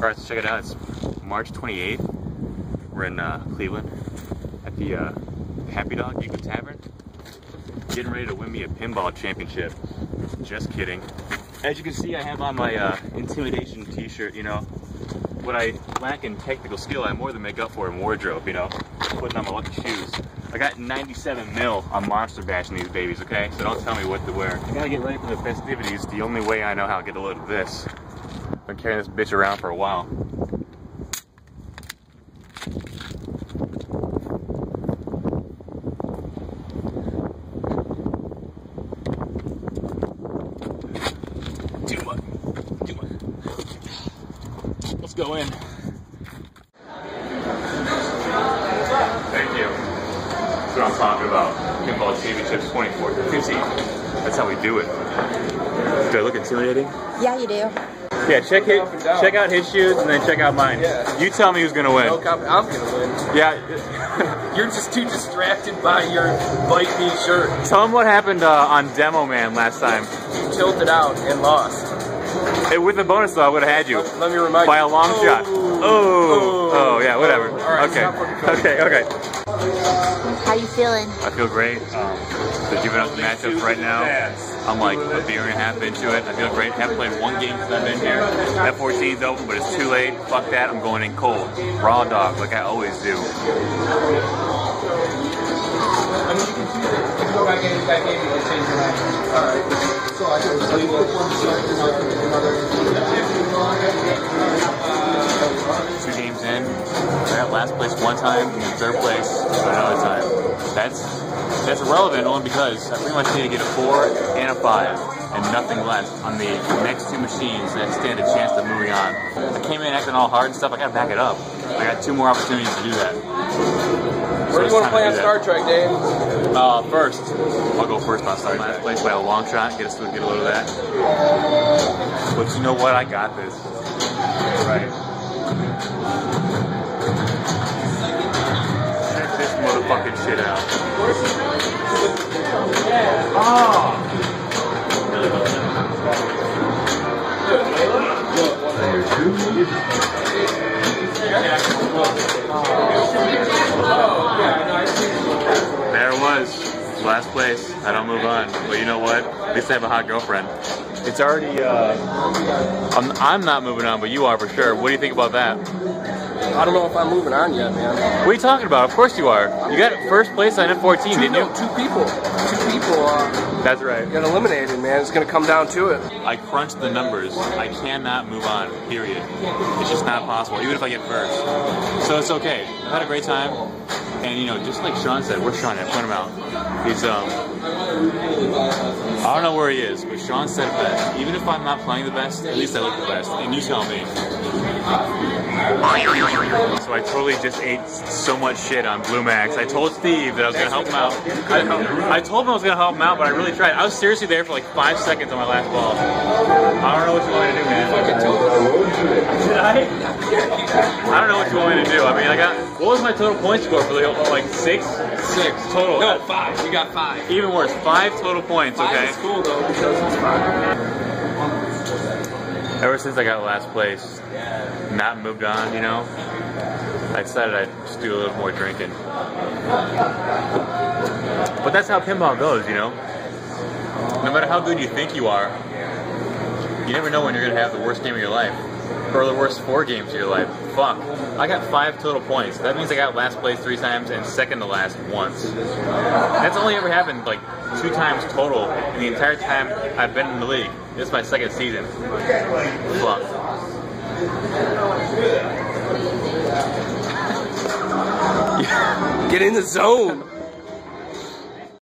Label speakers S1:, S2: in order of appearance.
S1: All right, so check it out. It's March 28th. We're in uh, Cleveland at the uh, Happy Dog Euclid Tavern. Getting ready to win me a pinball championship. Just kidding. As you can see, I have on my uh, intimidation t-shirt, you know. What I lack in technical skill, I more than make up for in wardrobe, you know. Putting on my lucky shoes. I got 97 mil on Monster bashing these babies, okay? So don't tell me what to wear. I gotta get ready for the festivities. The only way I know how to get a load of this. I've been carrying this bitch around for a while. Too much. Too much. Let's go in. Thank you. That's what I'm talking about. Pinball Championships 2415. That's how we do it. Do I look intimidating?
S2: Yeah, you do.
S1: Yeah, check it. Check out his shoes and then check out mine.
S3: Yeah.
S1: You tell me who's gonna win.
S3: No comp- I'm gonna win.
S1: Yeah.
S3: You're just too distracted by your bite me shirt.
S1: tell him what happened uh, on Demo Man last time.
S3: You tilted out and lost.
S1: Hey, with the bonus though, I would have had you
S3: Let me remind
S1: by
S3: you.
S1: By a long shot. Oh. Oh, yeah. Whatever.
S3: Oh. Right,
S1: okay.
S3: stop
S1: Okay. Okay.
S2: How you feeling?
S1: I feel great. Um, they're giving us the matchups right now. I'm like a beer and a half into it. I feel great. I haven't played one game since I've been here. F14's open, but it's too late. Fuck that. I'm going in cold. Raw dog, like I always do. Two last place one time and then third place another time. That's that's irrelevant only because I pretty much need to get a four and a five and nothing less on the next two machines that stand a chance of moving on. I came in acting all hard and stuff. I gotta back it up. I got two more opportunities to do that.
S3: Where do you want to play on Star Trek, Dave?
S1: Uh, first, I'll go first on Star Trek. Place by a long shot, get to get a load of that. But you know what? I got this. Right. Check this motherfucking shit out. There it was. Last place. I don't move on. But you know what? At least I have a hot girlfriend. It's already, uh, I'm, I'm not moving on, but you are for sure. What do you think about that?
S3: I don't know if I'm moving on yet, man.
S1: What are you talking about? Of course you are. You got first place on F14, didn't
S3: no,
S1: you?
S3: two people. Two people uh,
S1: That's right.
S3: got eliminated, man. It's gonna come down to it.
S1: I crunched the numbers. I cannot move on, period. It's just not possible, even if I get first. So it's okay. I've had a great time. And, you know, just like Sean said, where's Sean at? Point him out. He's, um, I don't know where he is, but Sean said it best. Even if I'm not playing the best, at least I look the best. And you tell me. So I totally just ate so much shit on Blue Max. I told Steve that I was gonna help him out. I, I told him I was gonna help him out, but I really tried. I was seriously there for like five seconds on my last ball. I don't know what you want me to do, man. Did I? I don't know what you want me to do. I mean, I got. What was my total point score for the whole? like six?
S3: Six
S1: Total.
S3: No, five. You got five.
S1: Even worse, five total points.
S3: Five
S1: Okay.
S3: is cool though because it's five.
S1: Ever since I got last place, Matt moved on, you know, I decided I'd just do a little more drinking. But that's how pinball goes, you know. No matter how good you think you are, you never know when you're gonna have the worst game of your life. Or the worst four games of your life. Fuck. I got five total points. That means I got last place three times and second to last once. That's only ever happened like two times total in the entire time I've been in the league. This is my second season. Fuck.
S3: Get in the zone.